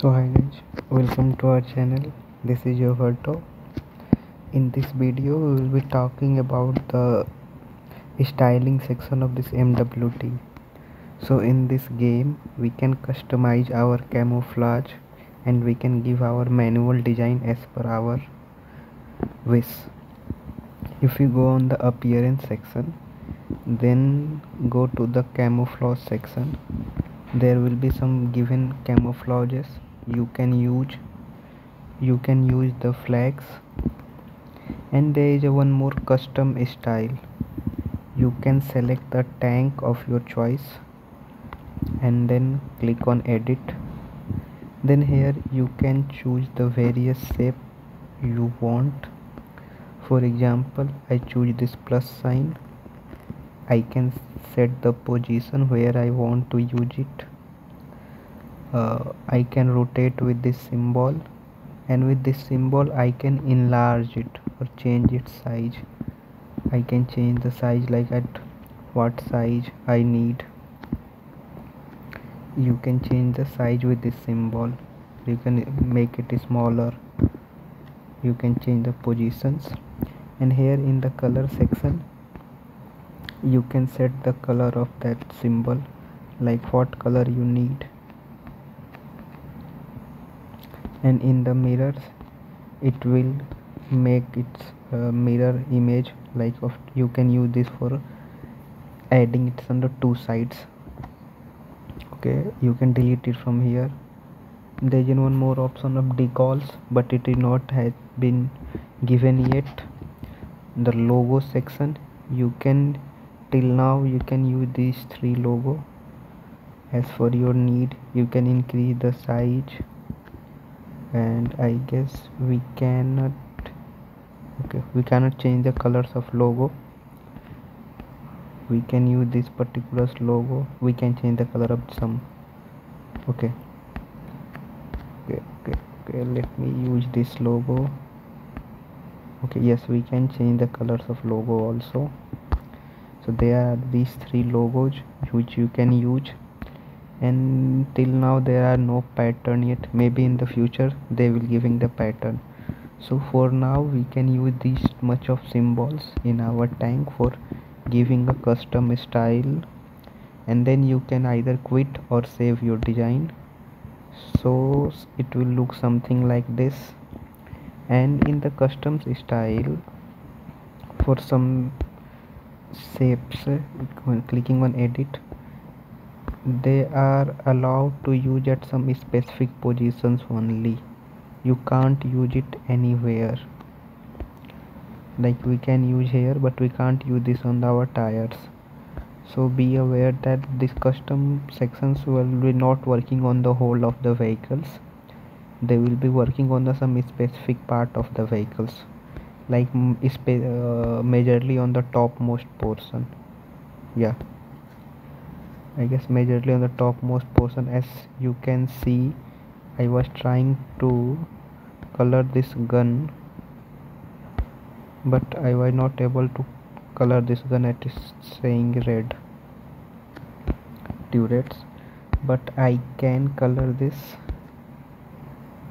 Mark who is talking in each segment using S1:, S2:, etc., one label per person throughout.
S1: so hi guys welcome to our channel. This is your Verto in this video we will be talking about the styling section of this MWT so in this game we can customize our camouflage and we can give our manual design as per our wish. If you go on the appearance section then go to the camouflage section there will be some given camouflages. You can use you can use the flags. And there is a one more custom style. You can select the tank of your choice and then click on edit. Then here you can choose the various shape you want. For example i choose this plus sign I can set the position where I want to use it. Uh, I can rotate with this symbol and with this symbol I can enlarge it or change its size. I can change the size like at what size I need. You can change the size with this symbol. You can make it smaller. You can change the positions. And here in the color section you can set the color of that symbol like what color you need. And in the mirrors it will make its uh, mirror image like of you can use this for adding it on the two sides. Okay you can delete it from here. There is one more option of decals but it is not has been given yet. The logo section you can till now you can use these three logo as for your need. You can increase the size and I guess we cannot okay we cannot change the colors of logo. We can use this particular logo. We can change the color of some okay. Okay okay okay let me use this logo. Okay yes we can change the colors of logo also so there are these three logos which you can use. And till now there are no pattern yet. Maybe in the future they will giving the pattern. So for now we can use this much of symbols in our tank for giving a custom style. And then you can either quit or save your design. So it will look something like this. And in the customs style for some shapes uh, when clicking on edit they are allowed to use at some specific positions only. You can't use it anywhere. Like we can use here but we can't use this on our tires. So be aware that these custom sections will be not working on the whole of the vehicles. They will be working on the some specific part of the vehicles like uh, majorly on the topmost portion. Yeah. I guess majorly on the topmost portion. As you can see i was trying to color this gun but i was not able to color this gun it is saying red turrets. But i can color this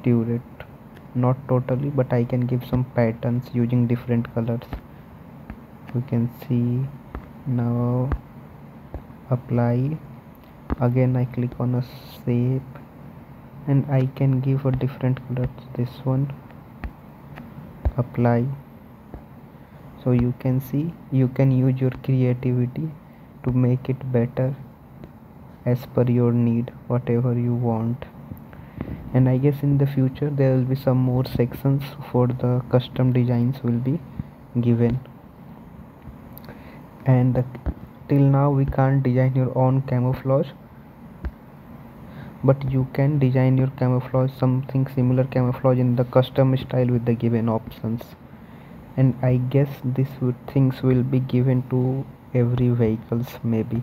S1: turret not totally but I can give some patterns using different colors. You can see now apply. Again I click on a shape and I can give a different colors this one. Apply. So you can see you can use your creativity to make it better as per your need whatever you want and I guess in the future there will be some more sections for the custom designs will be given. And the, till now we can't design your own camouflage. But you can design your camouflage something similar camouflage in the custom style with the given options. And I guess these things will be given to every vehicles maybe.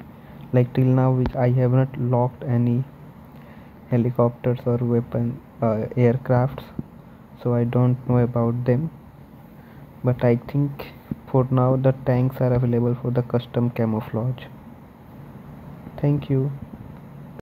S1: Like till now I have not locked any helicopters or weapon uh, aircrafts so I don't know about them. But I think for now the tanks are available for the custom camouflage. Thank you